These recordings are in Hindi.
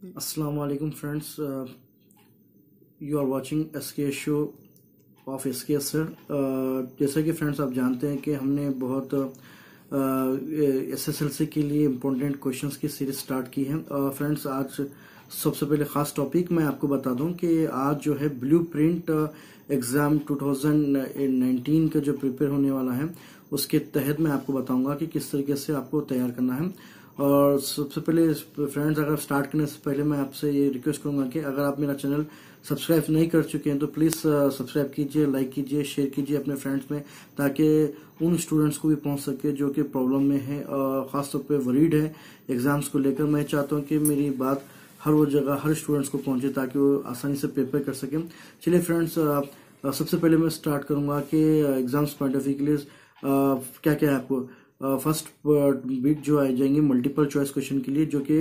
Alaikum friends. Uh, you are watching SK show of S K sir जैसा कि फ्रेंड्स आप जानते हैं कि हमने बहुत एस एस एल सी के लिए इम्पोर्टेंट क्वेश्चंस की सीरीज़ स्टार्ट की है। फ्रेंड्स uh, आज सबसे पहले ख़ास टॉपिक मैं आपको बता दूँ कि आज जो है ब्लू प्रिंट एग्ज़ाम 2019 का जो प्रिपेयर होने वाला है उसके तहत मैं आपको बताऊँगा कि किस तरीके से आपको तैयार करना है। और सबसे पहले फ्रेंड्स अगर स्टार्ट करने से पहले मैं आपसे ये रिक्वेस्ट करूँगा कि अगर आप मेरा चैनल सब्सक्राइब नहीं कर चुके हैं तो प्लीज़ सब्सक्राइब कीजिए लाइक कीजिए शेयर कीजिए अपने फ्रेंड्स में, ताकि उन स्टूडेंट्स को भी पहुँच सके जो कि प्रॉब्लम में है ख़ासतौर पर वरीड है एग्ज़ाम्स को लेकर। मैं चाहता हूँ कि मेरी बात हर वो जगह, हर स्टूडेंट्स को पहुँचे, ताकि वो आसानी से पेपर कर सकें। चलिए फ्रेंड्स सबसे पहले मैं स्टार्ट करूँगा कि एग्ज़ाम्स पॉइंट ऑफ़ व्यू के लिए क्या क्या है आपको? फ़र्स्ट बिट जो आ जाएँगे मल्टीपल चॉइस क्वेश्चन के लिए, जो कि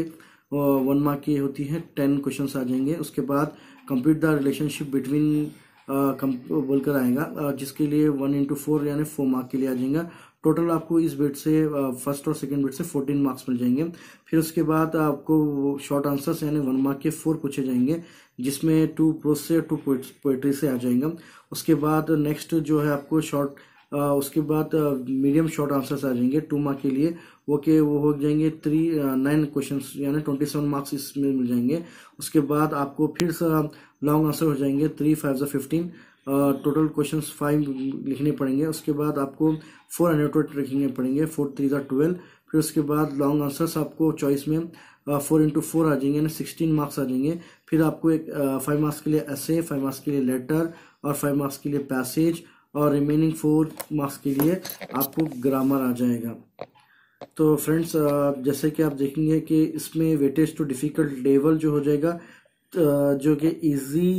वन मार्क की होती है टेन क्वेश्चंस आ जाएँगे। उसके बाद कंप्लीट द रिलेशनशिप बिटवीन बोलकर आएगा। जिसके लिए वन इंटू फोर यानी फोर मार्क के लिए आ जाएगा। टोटल आपको इस बिट से फ़र्स्ट और सेकंड बिट से फोर्टीन मार्क्स मिल जाएँगे। फिर उसके बाद आपको शॉर्ट आंसर्स यानी वन मार्क के फोर पूछे जाएँगे, जिसमें टू प्रोस से टू पोइट्री से आ जाएँगे। उसके बाद नेक्स्ट जो है आपको शॉर्ट उसके बाद मीडियम शॉर्ट आंसर्स आ जाएँगे टू मार्क के लिए। वो के, वो हो जाएँगे थ्री नाइन क्वेश्चन यानी ट्वेंटी सेवन मार्क्स इसमें मिल जाएँगे। उसके बाद आपको फिर से लॉन्ग आंसर हो जाएँगे थ्री फाइव जो फिफ्टीन टोटल क्वेश्चन फाइव लिखने पड़ेंगे। उसके बाद आपको फोर हंड्रेड लिखने पड़ेंगे। फोर थ्री जो ट्वेल्व फिर उसके बाद लॉन्ग आंसर्स आपको चॉइस में फोर इंटू फोर आ जाएँगे, यानी सिक्सटीन मार्क्स आ जाएँगे। फिर आपको एक फाइव मार्क्स के लिए ऐसे फाइव मार्क्स के लिए लेटर और फाइव मार्क्स के लिए पैसेज और रिमेनिंग फोर मार्क्स के लिए आपको ग्रामर आ जाएगा। तो फ्रेंड्स जैसे कि आप देखेंगे कि इसमें वेटेज टू डिफ़िकल्ट लेवल जो हो जाएगा जो कि इजी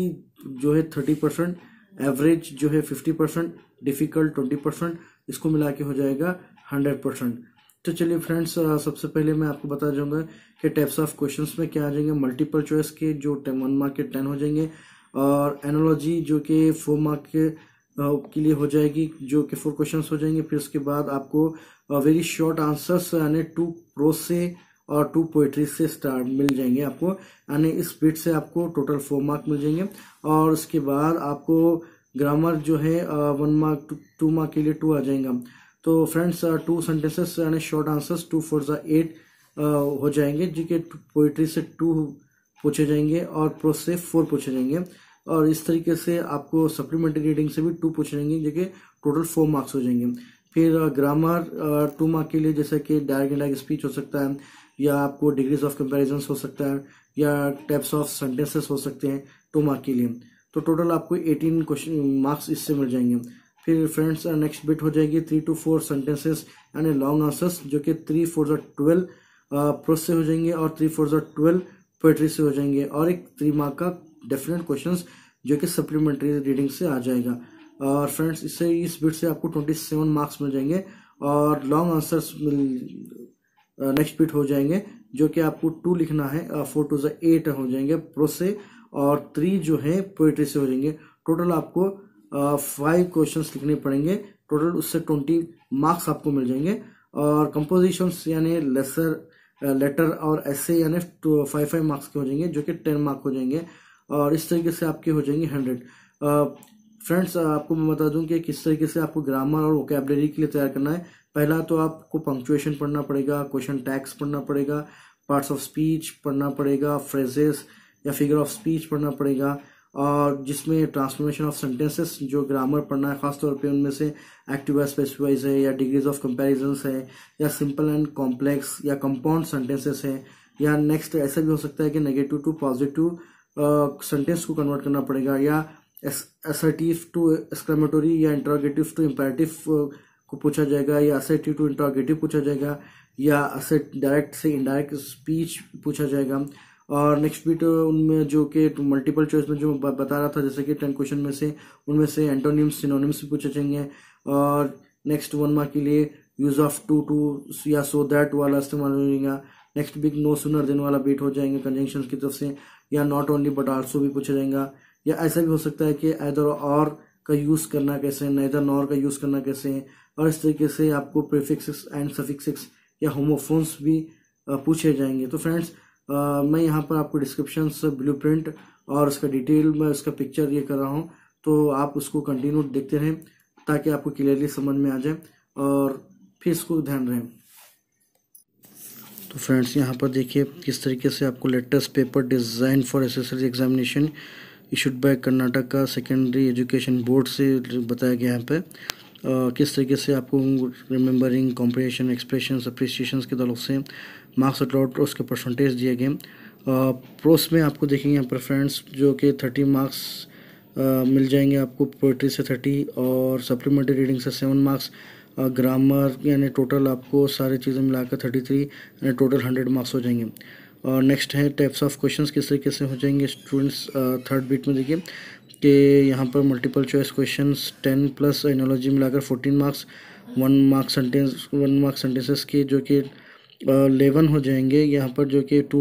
जो है थर्टी परसेंट एवरेज जो है fifty percent difficult twenty percent इसको मिला के हो जाएगा हंड्रेड परसेंट तो चलिए फ्रेंड्स सबसे पहले मैं आपको बता दूँगा कि टाइप्स ऑफ़ क्वेश्चंस में क्या आ जाएँगे। मल्टीपल चॉइस के, जो वन मार्क के टेन हो जाएँगे और एनोलॉजी जो कि फोर मार्क के के लिए हो जाएगी, जो कि फोर क्वेश्चन हो जाएँगे। फिर उसके बाद आपको वेरी शॉर्ट आंसर्स यानी टू प्रोज से और टू पोइट्री से स्टार्ट मिल जाएँगे आपको। यानी इस बिट से आपको टोटल फोर मार्क मिल जाएँगे। और उसके बाद आपको ग्रामर जो है वन मार्क टू मार्क के लिए टू आ जाएगा। तो फ्रेंड्स टू सेंटेंसेस यानी शॉर्ट आंसर्स टू फोर ज़ा एट हो जाएँगे जी के पोइट्री से टू पूछे जाएँगे और प्रोज से फोर पूछे जाएँगे। और इस तरीके से आपको सप्लीमेंट्री रीडिंग से भी टू पूछ लेंगे, जो कि टोटल फोर मार्क्स हो जाएँगे। फिर ग्रामर टू मार्क के लिए जैसे कि डायरेक्ट इंडायरेक्ट स्पीच हो सकता है, या आपको डिग्रीज ऑफ़ कंपेरिजन हो सकता है, या टाइप्स ऑफ़ सेंटेंसेस हो सकते हैं टू मार्क के लिए। तो टोटल आपको एटीन क्वेश्चन मार्क्स इससे मिल जाएँगे। फिर फ्रेंड्स नेक्स्ट बिट हो जाएगी थ्री टू फोर सेंटेंसेस यानी लॉन्ग आंसर्स जो कि थ्री फोर जो ट्वेल्व प्रोस से हो जाएँगे और थ्री फोर जो ट्वेल्व पोएट्री से हो जाएँगे। और एक थ्री मार्क का डेफिनेट क्वेश्चंस जो कि सप्लीमेंट्री रीडिंग से आ जाएगा। और फ्रेंड्स इससे, इस बिट से आपको 27 मार्क्स मिल जाएँगे और लॉन्ग आंसर्स नेक्स्ट बिट हो जाएँगे, जो कि आपको टू लिखना है फोर टू जो एट हो जाएँगे प्रो से, और थ्री जो है पोएट्री से हो जाएँगे। टोटल आपको फाइव क्वेश्चन लिखने पड़ेंगे। टोटल उससे ट्वेंटी मार्क्स आपको मिल जाएँगे। और कंपोजिशन यानी लेसर लेटर और ऐसे यानी फाइव फाइव मार्क्स के हो जाएँगे, जो कि टेन मार्क हो जाएँगे। और इस तरीके से आपके हो जाएँगे हंड्रेड। फ्रेंड्स आपको मैं बता दूँ कि किस तरीके से आपको ग्रामर और वोकेबलरी के लिए तैयार करना है। पहला तो आपको पंक्चुएशन पढ़ना पड़ेगा क्वेश्चन टैक्स पढ़ना पड़ेगा पार्ट्स ऑफ़ स्पीच पढ़ना पड़ेगा फ्रेजेस या फिगर ऑफ़ स्पीच पढ़ना पड़ेगा। और जिसमें ट्रांसफॉर्मेशन ऑफ़ सेंटेंसेस जो ग्रामर पढ़ना है, खासतौर पे उनमें से एक्टिव स्पेसिफाइज है, या डिग्रीज ऑफ़ कंपैरिजन है, या सिंपल एंड कॉम्प्लेक्स या कंपाउंड सेंटेंसेस है, या नेक्स्ट ऐसा भी हो सकता है कि नेगेटिव टू पॉजिटिव सेंटेंस को कन्वर्ट करना पड़ेगा या असर्टिव टू एक्सक्लेमेटोरी या इंट्रोगेटिव टू इम्पेरेटिव को पूछा जाएगा या असर्टिव टू इंट्रोगेटिव पूछा जाएगा या असर्ट डायरेक्ट से इनडायरेक्ट स्पीच पूछा जाएगा। और नेक्स्ट बीट उनमें जो कि मल्टीपल चॉइस में जो बता रहा था, जैसे कि टेन क्वेश्चन में से, उनमें से एंटोनिम्स सिनोनिम्स भी पूछे जाएँगे। और नेक्स्ट वन मार्क के लिए यूज़ ऑफ़ टू टू या सो दैट वाला इस्तेमाल हो जाएगा। Next bit no sooner than वाला बीट हो जाएँगे कंजंक्शन की तरफ़ से, या नॉट ओनली बट आल्सो भी पूछा जाएगा, या ऐसा भी हो सकता है कि इधर और का यूज़ करना कैसे है नैदर नॉर का यूज़ करना कैसे है, और इस तरीके से आपको प्रीफिक्स एंड सफिक्स या होमोफोन्स भी पूछे जाएँगे। तो फ्रेंड्स मैं यहाँ पर आपको डिस्क्रिप्शन ब्लू और उसका डिटेल में उसका पिक्चर ये कर रहा हूँ तो आप उसको कंटिन्यू देखते रहें, ताकि आपको क्लियरली समझ में आ जाए, और फिर इसको ध्यान रहें। तो फ्रेंड्स यहाँ पर देखिए किस तरीके से आपको latest paper design for accessory examination issued by का सेकेंडरी एजुकेशन बोर्ड से बताया गया यहाँ पे। किस तरीके से आपको रिमेंबरिंग कॉम्प्रिहेशन एक्सप्रेशन अप्रिसिएशन के तरफ़ से मार्क्स अलॉट और उसके परसेंटेज दिए गए। प्रोस में आपको देखेंगे यहाँ पर फ्रेंड्स जो कि थर्टी मार्क्स मिल जाएँगे आपको पोइट्री से थर्टी और सप्लीमेंट्री रीडिंग से सेवन मार्क्स ग्रामर यानी टोटल आपको सारी चीज़ें मिलाकर थर्टी थ्री यानी टोटल हंड्रेड मार्क्स हो जाएँगे। और नेक्स्ट है टाइप्स ऑफ़ क्वेश्चंस किस तरीके से हो जाएँगे? स्टूडेंट्स थर्ड बीट में देखिए कि यहाँ पर multiple choice questions ten plus analogy मिलाकर fourteen marks one marks sentence one marks sentences के जो कि लेवन हो जाएँगे। यहाँ पर जो कि टू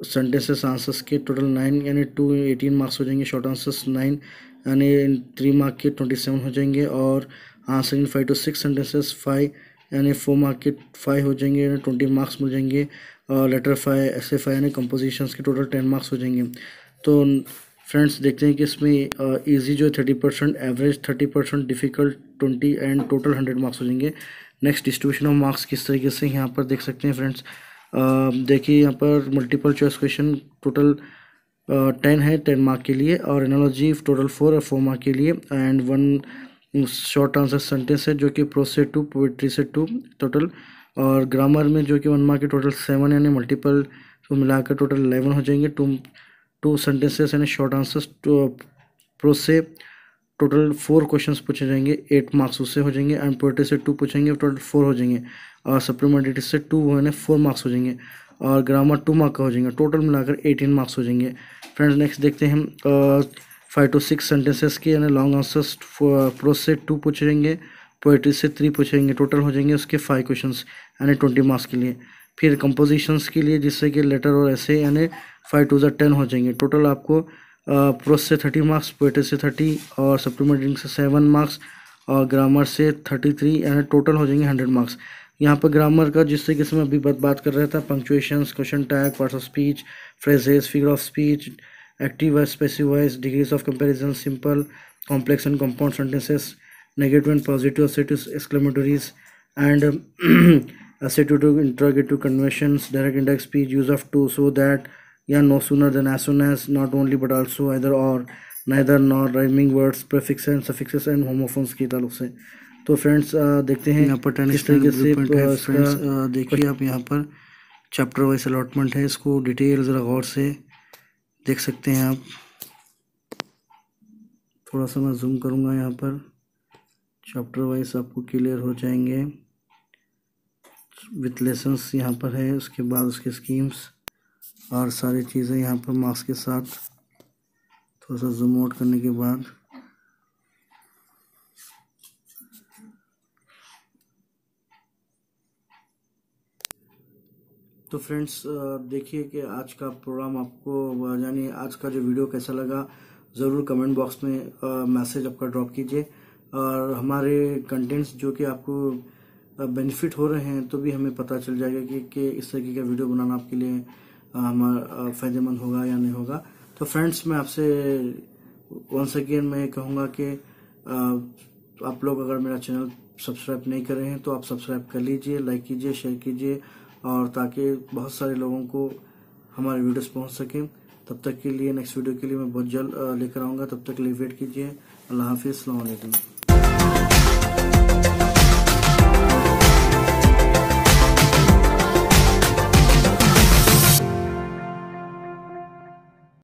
सेंटेंसेस आंसर्स के टोटल नाइन यानी टू एटीन मार्क्स हो जाएँगे शॉर्ट आंसर्स नाइन यानी थ्री मार्क के ट्वेंटी सेवन हो जाएँगे और answer in five to six sentences five यानी फोर मार्क के फाइव हो जाएँगे, यानी ट्वेंटी मार्क्स मिल जाएँगे, और लेटर फाइव ऐसे फाइव यानी कंपोजिशन के टोटल टेन मार्क्स हो जाएँगे। तो फ्रेंड्स देखते हैं कि इसमें ईजी जो है thirty percent average thirty percent difficult twenty and total hundred marks हो जाएँगे। नेक्स्ट डिस्ट्रीब्यूशन ऑफ़ मार्क्स किस तरीके से यहाँ पर देख सकते हैं फ्रेंड्स देखिए यहाँ पर multiple choice question total ten है टेन मार्क के लिए, और एनोलॉजी टोटल फोर और फोर मार्क के लिए and one short answer sentence है जो कि प्रो से टू पोइट्री से टू टोटल और ग्रामर में जो कि वन मार्क के टोटल सेवन यानी मल्टीपल को मिलाकर टोटल इलेवन हो जाएँगे। टू टू सेंटेंसेस यानी शॉर्ट आंसर्स प्रो से टोटल फोर क्वेश्चंस पूछे जाएँगे। एट मार्क्स उससे हो जाएँगे एंड पोइट्री से टू पूछेंगे टोटल फोर हो जाएँगे। और सप्लीमेंट्री से टू यानी फोर मार्क्स हो जाएँगे। और ग्रामर टू मार्क का हो जाएँगे। टोटल मिलाकर एटीन मार्क्स हो जाएँगे। फ्रेंड्स नेक्स्ट देखते हैं फाइव टू सिक्स सेंटेंसेस के, यानी लॉन्ग आंसर्स प्रो से टू पूछेंगे पोइट्री से थ्री पूछेंगे टोटल हो जाएँगे उसके फाइव क्वेश्चन यानी ट्वेंटी मार्क्स के लिए। फिर कंपोजिशंस के लिए, जिससे कि लेटर और ऐसे यानी फाइव टू ज़ा टेन हो जाएँगे। टोटल आपको प्रोस से थर्टी मार्क्स पोइट्री से थर्टी और सप्लीमेंट्री से सेवन मार्क्स और ग्रामर से थर्टी थ्री यानी टोटल हो जाएँगे हंड्रेड मार्क्स यहाँ पर ग्रामर का जिस तरीके से मैं अभी बात बात कर रहा था punctuation question tag parts of speech phrases figure of speech active voice passive voice degrees of comparison simple complex and compound sentences negative and positive exclamatories and assertive to direct indirect speech use of too so that या no sooner than as soon as not only but also either or neither nor rhyming words prefix and suffix and homophones के तल्लु से। तो फ्रेंड्स देखते हैं यहाँ पर टेन तरीके से uh, देखिए आप यहाँ पर चैप्टर वाइज अलॉटमेंट है इसको डिटेल ज़रा गौर से देख सकते हैं आप। थोड़ा सा मैं जूम करूँगा यहाँ पर। चैप्टर वाइज आपको क्लियर हो जाएँगे। विथ लेसन्स यहाँ पर है, उसके बाद उसके स्कीम्स और सारी चीज़ें यहाँ पर मार्क्स के साथ। थोड़ा सा जूम आउट करने के बाद। तो फ्रेंड्स देखिए कि आज का प्रोग्राम आपको यानी आज का जो वीडियो कैसा लगा ज़रूर कमेंट बॉक्स में मैसेज आपका ड्रॉप कीजिए। और हमारे कंटेंट्स जो कि आपको बेनिफिट हो रहे हैं तो भी हमें पता चल जाएगा कि, कि इस तरीके का वीडियो बनाना आपके लिए हमारा फ़ायदेमंद होगा या नहीं होगा। तो फ्रेंड्स मैं आपसे वंस अगेन मैं कहूँगा कि आप लोग अगर मेरा चैनल सब्सक्राइब नहीं कर रहे हैं तो आप सब्सक्राइब कर लीजिए लाइक कीजिए शेयर कीजिए और ताकि बहुत सारे लोगों को हमारे वीडियोस पहुँच सकें। तब तक के लिए नेक्स्ट वीडियो के लिए मैं बहुत जल्द लेकर आऊँगा। तब तक लिए वेट कीजिए। अल्लाह हाफिज़ अलैक्म